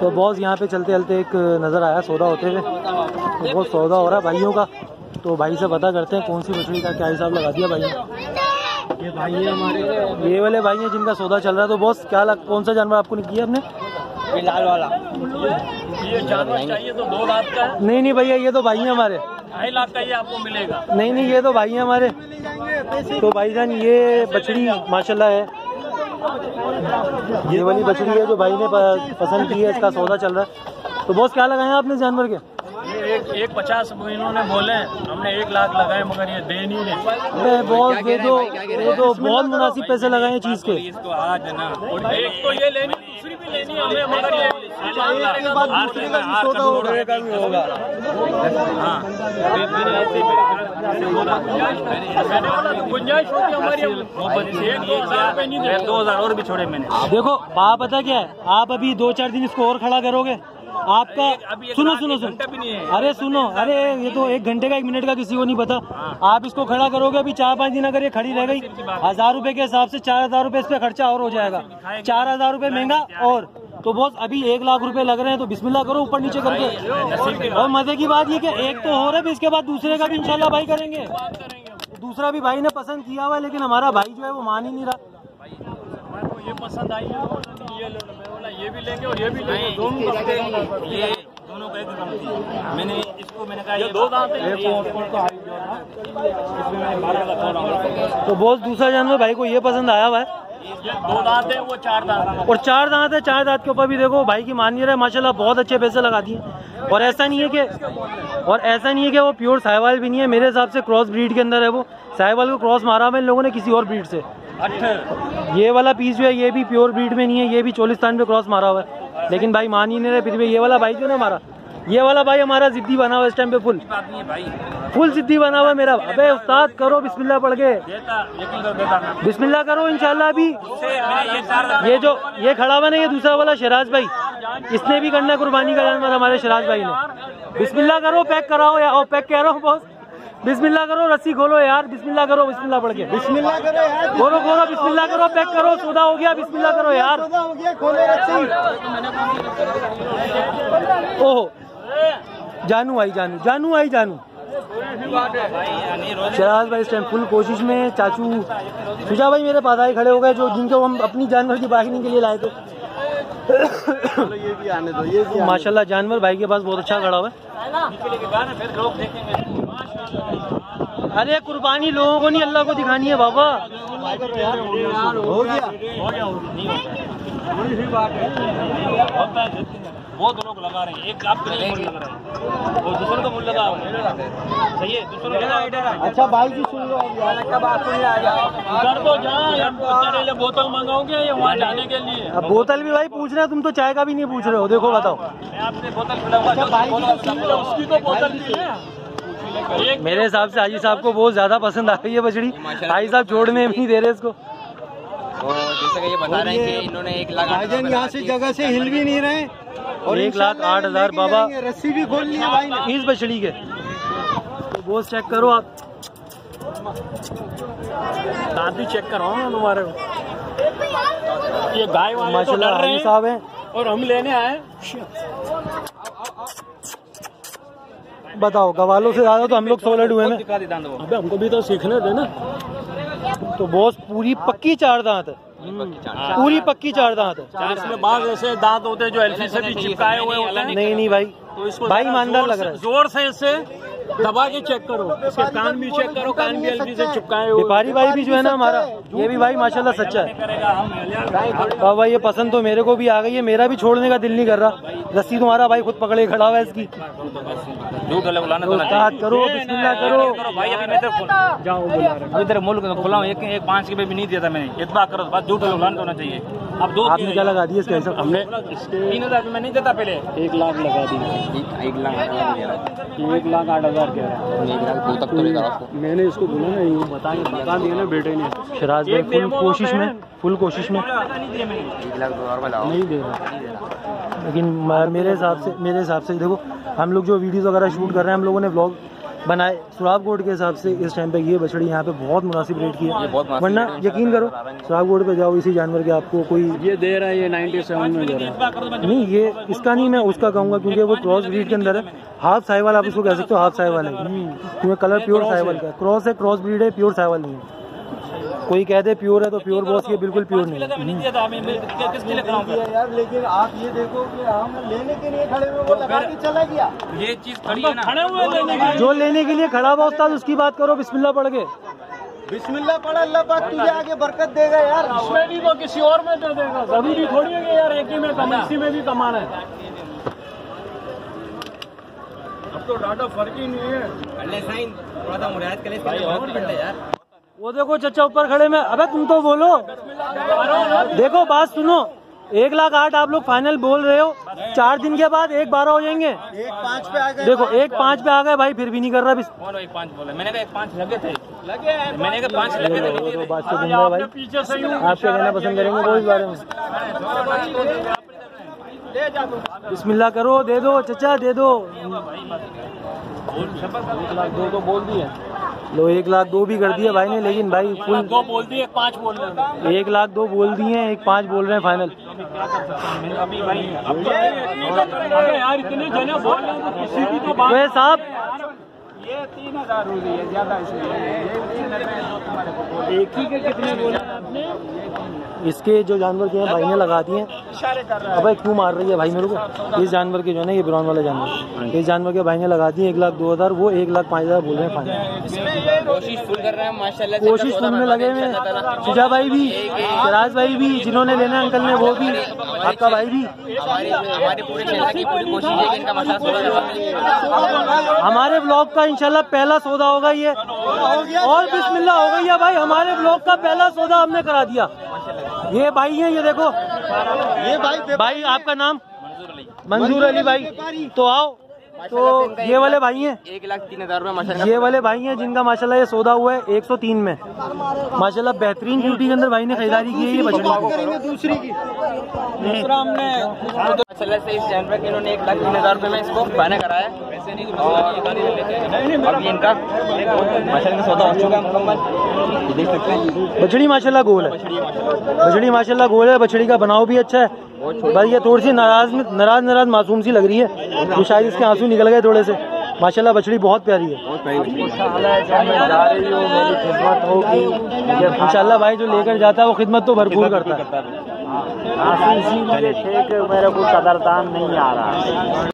तो बॉस यहाँ पे चलते चलते एक नज़र आया सौदा होते हुए। तो बहुत सौदा हो रहा है भाइयों का। तो भाई से पता करते हैं कौन सी मछली का क्या हिसाब लगा दिया भाई ये भाई है हमारे। ये वाले भाई हैं जिनका सौदा चल रहा है। तो बॉस क्या लग, कौन सा जानवर आपको किया आपने? लाल वाला। ये जानवर चाहिए तो दो लाख का। नहीं नहीं भैया ये तो भाई हैं हमारे। ढाई लाख का ये आपको मिलेगा। नहीं नहीं ये तो भाई हैं हमारे। तो भाईजान ये बछड़ी माशाल्लाह है। ये वाली बछड़ी है जो भाई ने पसंद की है इसका सौदा चल रहा है। तो बॉस क्या लगाए आपने जानवर के? एक एक पचास इन्होंने बोले हमने एक लाख लगाए मगर ये दे नहीं रहे। बहुत बॉस दे दो ये तो बहुत मुनासिब पैसे लगाए चीज़ के। इसको आज ना और एक तो ये लेनी दूसरी भी लेनी है हमें मगर ये हाँ। दो हज़ार और भी छोड़े मैंने। देखो बात पता क्या है? आप अभी दो चार दिन इसको और खड़ा करोगे? आपका अभी सुनो सुनो सुनो। है। अरे सुनो अरे ये तो एक घंटे का एक मिनट का किसी को नहीं पता। आप इसको खड़ा करोगे अभी चार पाँच दिन अगर ये खड़ी रह गई हज़ार रुपए के हिसाब से चार हज़ार रूपए इस पे खर्चा और हो जाएगा। चार हज़ार रूपए महँगा और तो बॉस अभी एक लाख रुपए लग रहे हैं तो बिस्मिल्लाह करो ऊपर नीचे करके। और मज़े की बात ये कि एक तो हो रहा है इसके बाद दूसरे का भी इंशाल्लाह भाई करेंगे। दूसरा भी भाई ने पसंद किया हुआ है लेकिन हमारा भाई जो है वो मान ही नहीं रहा। ये पसंद आई है ये लो मैं बोला ये भी लेंगे और ये भी लेंगे। दोनों का ये दोनों का एक दाम थी मैंने इसको मैंने कहा ये दो दाम थे इसमें मैंने बारह का हुआ। तो बॉस दूसरा जानवर भाई को ये पसंद आया हुआ है दो दांत है वो चार दांत और चार दांत है चार दांत के ऊपर भी देखो भाई की मान नहीं रहा है माशाल्लाह बहुत अच्छे पैसे लगा दिए। और ऐसा नहीं है कि और ऐसा नहीं है कि वो प्योर साहिवाल भी नहीं है मेरे हिसाब से क्रॉस ब्रीड के अंदर है वो। साहिवाल को क्रॉस मारा है इन लोगों ने किसी और ब्रीड से। ये वाला पीस जो है ये भी प्योर ब्रीड में नहीं है ये भी चोलिस्तान पे क्रॉस मारा हुआ है। लेकिन भाई मान ही नहीं रहे फिर भी ये वाला भाई जो ना हमारा ये वाला भाई हमारा जिद्दी बना हुआ है इस टाइम पे फुल फुल जिद्दी बना हुआ मेरा। अबे उस्ताद करो बिस्मिल्लाह पढ़ के। बिस्मिल्लाह करो इंशाल्लाह अभी। ये जो ये खड़ा हुआ ना ये दूसरा वाला शराज भाई इसने भी करना कुर्बानी का जानवर हमारे शराज भाई ने। बिस्मिल्लाह करो पैक कराओ या पैक कह रहा हूँ बॉस बिस्मिल्लाह करो रस्सी खोलो यार बिस्मिल्लाह करो बिस्मिल्लाह पढ़ के। बिस्मिल्लाह करो यार खोलो खोलो बिस्मिल्लाह करो पैक करो सौदा हो गया बिस्मिल्लाह करो यार। सौदा हो गया खोलो रस्सी। ओहो जानू आई जानू जानू आई जानू। शराज भाई इस टाइम फुल कोशिश में चाचू सुजा भाई मेरे पास आए खड़े हो गए जो जिनको हम अपनी जानवर की बागनी के लिए लाए थे। ये भी आने दो ये माशाल्लाह जानवर भाई के पास बहुत अच्छा खड़ा हुआ है नीचे लेके गया ना फिर लोग देखेंगे अरे कुर्बानी लोगों को नहीं अल्लाह को दिखानी है बाबा। हो गया। हो हो है बहुत लोग लगा रहे हैं। एक आपके लिए मूल लग रहा और दूसरे का मूल लगा हुआ है। सही है दूसरे का अच्छा भाई जी सुन लो। अब यार कब आप सुन आ जाओ इधर तो जा हम तेरे लिए बोतल मंगाओगे या वहाँ जाने के लिए? अब बोतल भी भाई पूछ रहे हो तुम तो चाय का भी नहीं पूछ रहे हो। देखो बताओ। मैं आपसे बोतल पिलाऊँगा पिलाऊँगा, उसकी तो बोतल है। मेरे हिसाब से हाजी साहब को बहुत ज़्यादा पसंद आ रही है बछड़ी। हाजी साहब छोड़ने भी नहीं दे रहे इसको। और कि ये बता रहे हैं कि इन्होंने एक लाख आठ भाईजान हज़ार यहाँ से जगह से हिल भी नहीं रहे और एक लाख आठ हज़ार बाबा। रस्सी भी खोल लिया भाई ने। इस बछड़ी के। तो बोस चेक करो आप। दांत भी चेक करो ना तुम्हारे ये गाय वाले तो माशाल्लाह रहे साहब हैं। और हम लेने आए बताओ गवालों से ज़्यादा तो हम लोग सोलह हुए हैं दिखा दी दांत वो। अबे हमको भी तो सीखने दे ना। तो बॉस पूरी पक्की चार दांत। है। पूरी पक्की चार दांत। है इसमें बाद ऐसे दांत होते हैं जो एलसी से भी चिपकाए हुए होते हैं। नहीं नहीं भाई। तो इसको भाई ईमानदार लग रहा है। ज़ोर से इसे दबा के चेक करो। इसके कान भी चेक करो कान भी एलसी से चिपकाए हुए। व्यापारी भाई भी जो है ना हमारा ये भी भाई माशाल्लाह सच्चा है। बाबा ये पसंद तो मेरे को भी आ गई है मेरा भी छोड़ने का दिल नहीं कर रहा। रस्सी तुम्हारा भाई खुद पकड़े खड़ा हुआ है इसकी। झूठ वाले बुलाने तो करो बिस्मिल्लाह करो। भाई अभी जाओ तेरे मुल्क खुला हूँ एक एक पाँच के भी नहीं दिया था मैंने। इतना करो झूठ तो होना चाहिए। अब दो आपने क्या लगा दिया इसका हमने तीन हज़ार मैं नहीं देता पहले। एक लाख लगा दिए एक लाख। एक लाख आठ हज़ार। कह रहा है। तक तो उसको मैंने इसको बोला ना ये बता बता दिया ना बेटे ने। शराज भाई फुल कोशिश में फुल कोशिश में। नहीं दे रहा। लेकिन मेरे हिसाब से मेरे हिसाब से देखो हम लोग जो वीडियोस वगैरह शूट कर रहे हैं हम लोगों ने व्लॉग बनाए। सुराब गोड के हिसाब से इस टाइम पे ये बछड़ी यहाँ पे बहुत मुनासिब रेट की है वरना यकीन करो सुराब गोड पे जाओ इसी जानवर के आपको कोई ये दे रहा है ये 97 में दे रहा है। नहीं ये इसका नहीं मैं उसका कहूँगा क्योंकि वो क्रॉस ब्रीड के अंदर है। हाफ़ साहिवाल आप इसको कह सकते हो हाफ़ साहिवाल है। क्योंकि कलर प्योर साहिवाल का क्रॉस है क्रॉस ब्रीड है प्योर साहिवाल नहीं है। कोई कहते प्योर है तो प्योर बॉस ये बिल्कुल प्योर नहीं है। नहीं। दिया था हमें किसके लिए यार लेकिन आप ये देखो कि हम लेने के लिए खड़े हुए वो लगा के चला गया। ये चीज़ खड़ी है ना। खड़े हुए लेने जो लेने के लिए खड़ा हुआ उस्ताद उसकी बात करो बिस्मिल्लाह पढ़ के। बिस्मिल्लाह पढ़ा अल्लाह पाक तुझे आगे बरकत देगा यार। इसमें भी तो किसी और में दे देगा। ज़रूरी थोड़ी है कि यार एक ही में कम इसी में भी कमाना है। अब तो डाटा फ़र्क ही नहीं है। वो देखो चचा ऊपर खड़े में अबे तुम तो बोलो। देखो बात सुनो। एक लाख आठ आप लोग फाइनल बोल रहे हो। चार दिन के बाद एक बारह हो जाएँगे। एक पाँच पे आ गए। देखो एक पाँच पे आ गए भाई फिर भी नहीं कर रहा बिस- बोलो एक पाँच बोले। मैंने कहा एक पाँच लगे थे। लगे मैंने कहा पाँच लगे थे वो बात तो सुन रहे भाई। आप क्या कहना पसंद करेंगे वो इस बारे में। बिस्मिल्लाह करो दे दो चचा दे दो। दो तो बोल दिए। लो एक लाख दो भी कर दिया भाई ने लेकिन भाई फुल दो बोल दिए पाँच बोल रहे हैं। एक लाख दो बोल दिए हैं एक पाँच बोल रहे हैं फाइनल अभी भाई अब तो यार इतने जने बोल रहे हैं तो किसी की तो बात साहब ये तीन हज़ार हो है ज़्यादा इसलिए एक ही के कितने बोले आपने? इसके जो जानवर के हैं भाई ने लगा दिए। हैं। अबे क्यों मार रही है भाई मेरे को? इस जानवर के जो है ना ये ब्राउन वाले जानवर। इस जानवर के भाई ने लगा दिए एक लाख दो हज़ार वो एक लाख पाँच हज़ार बोल रहे हैं फाइनल। कोशिश फुल कर रहे हैं माशाल्लाह से कोशिश करने लगे हुए हैं। शुजा भाई भी सिराज भाई भी जिन्होंने लेना है अंकल ने वो भी आपका भाई भी। हमारी हमारी पूरे की पूरी कोशिश है कि इनका मसला सुलझ जाए हमारे ब्लॉग का इंशाल्लाह पहला सौदा होगा ये। और बिस्मिल्लाह हो गई है भाई हमारे ब्लॉग का पहला सौदा हमने करा दिया। ये भाई है ये देखो। ये भाई भाई आपका नाम? मंजूर अली। भाई। तो आओ। तो ये वाले भाई हैं। एक लाख तीन हज़ार माशाल्लाह ये वाले भाई हैं जिनका माशाल्लाह ये सौदा हुआ है 103 में। माशाल्लाह बेहतरीन ड्यूटी के अंदर भाई ने खरीदारी की है ये बछड़ी करेंगे दूसरी की। माशाल्लाह से इस जानवर के इन्होंने एक लाख तीन हज़ार रुपये में इसको कराया और इनका माशाल्लाह सौदा हो चुका है मुकम्मल। देख सकते हैं। बछड़ी माशाल्लाह गोल है। बछड़ी माशाल्लाह गोल है बछड़ी का बनाव भी अच्छा है। भाई ये थोड़ी सी नाराज़ नाराज़ नाराज़ मासूम सी लग रही है। तो शायद इसके आँसू निकल गए थोड़े से। माशाल्लाह बछड़ी बहुत प्यारी है। इंशाल्लाह भाई जो लेकर जाता है वो खिदमत तो भरपूर करता है। मेरे को कदरदान नहीं आ रहा।